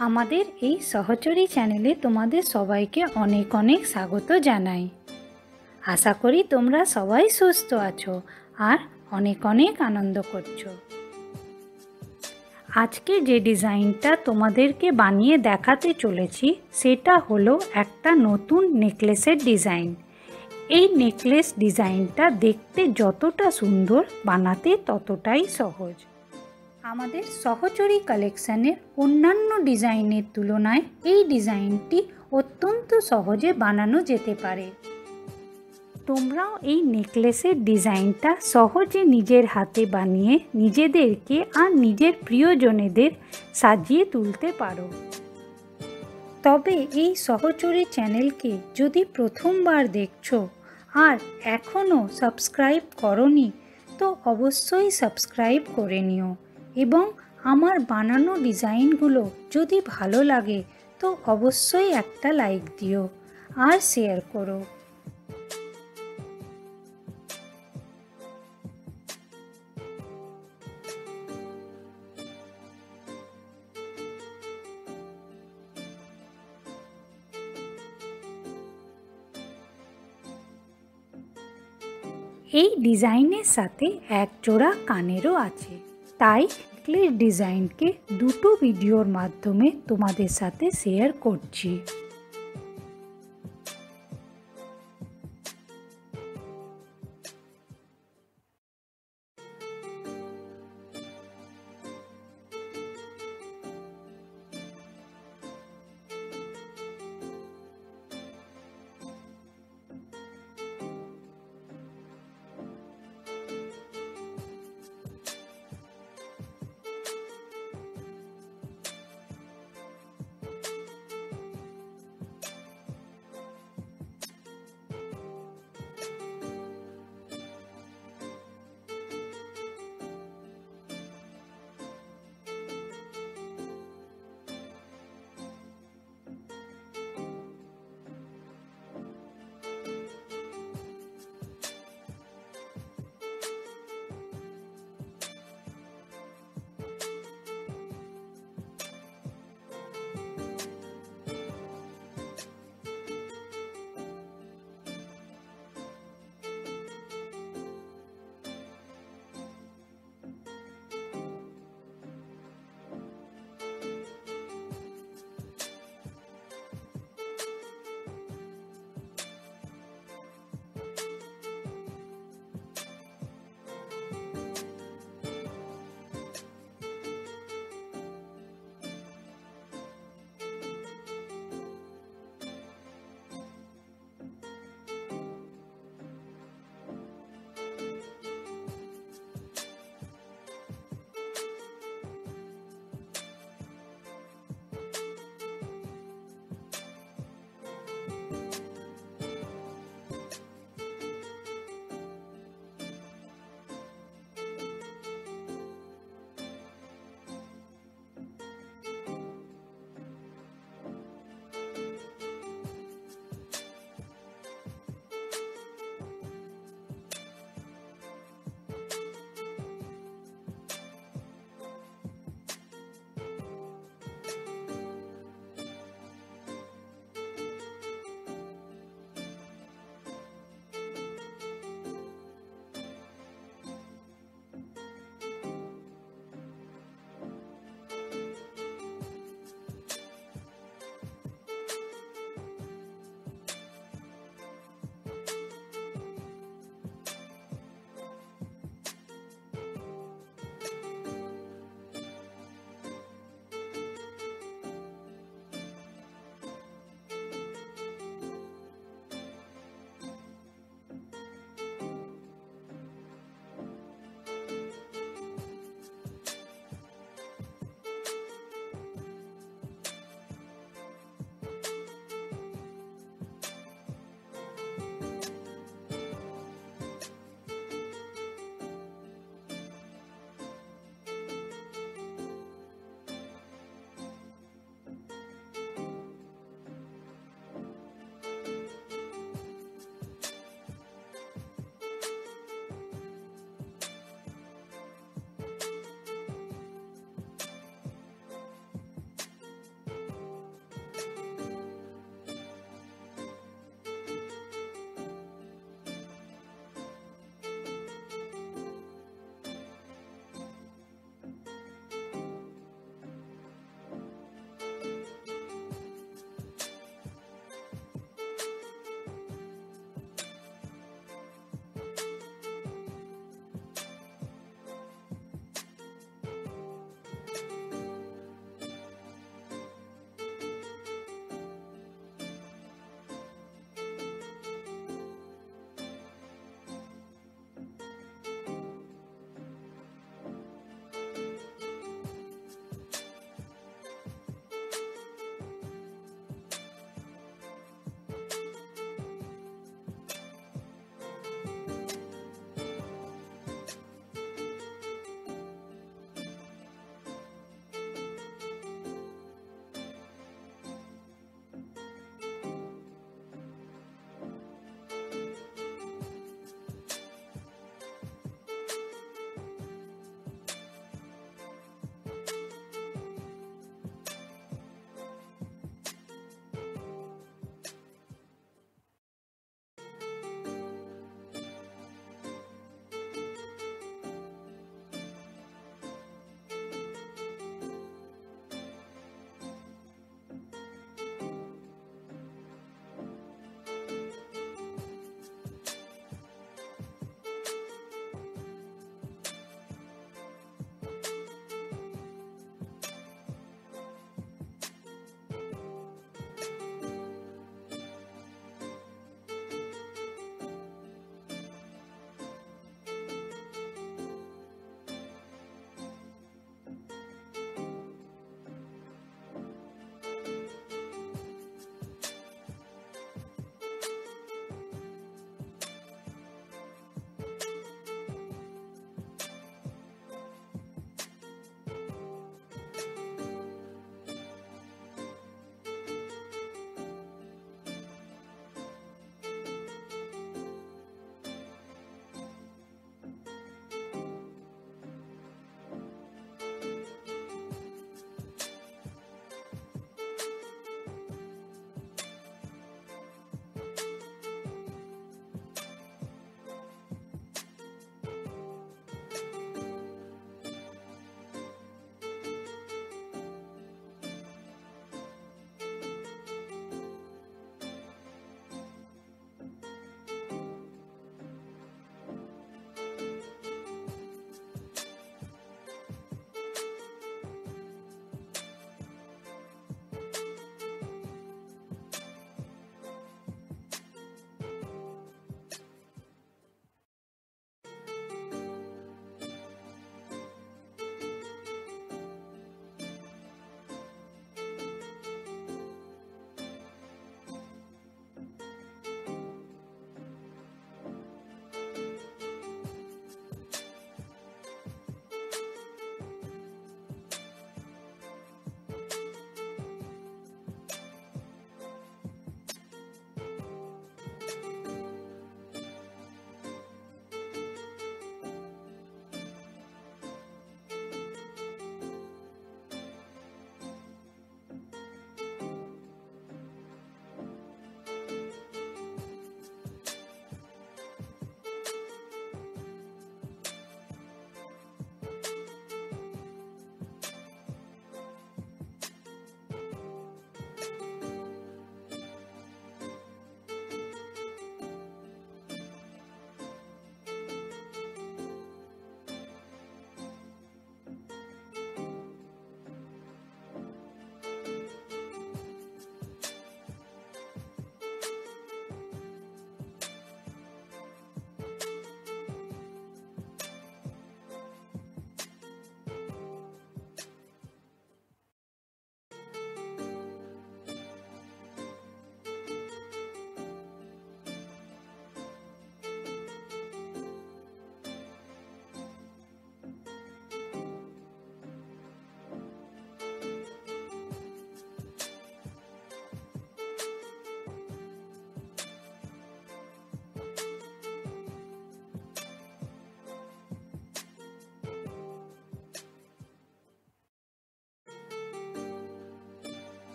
আমাদের এই সহচরী চ্যানেলে তোমাদের সবাইকে অনেক অনেক স্বাগত জানাই। আশা করি তোমরা সবাই সুস্থ আছো আর অনেক অনেক আনন্দ করছ। আজকে যে ডিজাইনটা তোমাদেরকে বানিয়ে দেখাতে চলেছি, সেটা হলো একটা নতুন নেকলেসের ডিজাইন। এই নেকলেস ডিজাইনটা দেখতে যতটা সুন্দর বানাতে ততটাই সহজ। আমাদের সহচরী কালেকশানের অন্যান্য ডিজাইনের তুলনায় এই ডিজাইনটি অত্যন্ত সহজে বানানো যেতে পারে। তোমরাও এই নেকলেসের ডিজাইনটা সহজে নিজের হাতে বানিয়ে নিজেদেরকে আর নিজের প্রিয়জনেদের সাজিয়ে তুলতে পারো। তবে এই সহচরী চ্যানেলকে যদি প্রথমবার দেখছ আর এখনও সাবস্ক্রাইব করনি, তো অবশ্যই সাবস্ক্রাইব করে নিও। এবং আমার বানানো ডিজাইনগুলো যদি ভালো লাগে, তো অবশ্যই একটা লাইক দিও আর শেয়ার করো। এই ডিজাইনের সাথে এক জোড়া কানেরও আছে। তাই নেকলেস ডিজাইনকে দুটো ভিডিওর মাধ্যমে তোমাদের সাথে শেয়ার করছি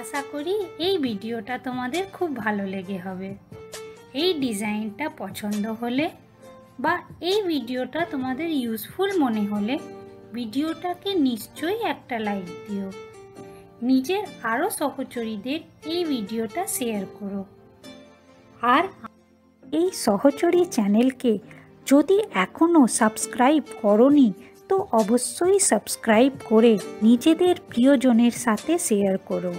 আশা করি এই ভিডিওটা তোমাদের খুব ভালো লেগে হবে। এই ডিজাইনটা পছন্দ হলে বা এই ভিডিওটা তোমাদের ইউজফুল মনে হলে ভিডিওটাকে নিশ্চয়ই একটা লাইক দিও। নিজের আরও সহচরীদের এই ভিডিওটা শেয়ার করো। আর এই সহচরী চ্যানেলকে যদি এখনও সাবস্ক্রাইব করনি, তো অবশ্যই সাবস্ক্রাইব করে নিজেদের প্রিয়জনের সাথে শেয়ার করো।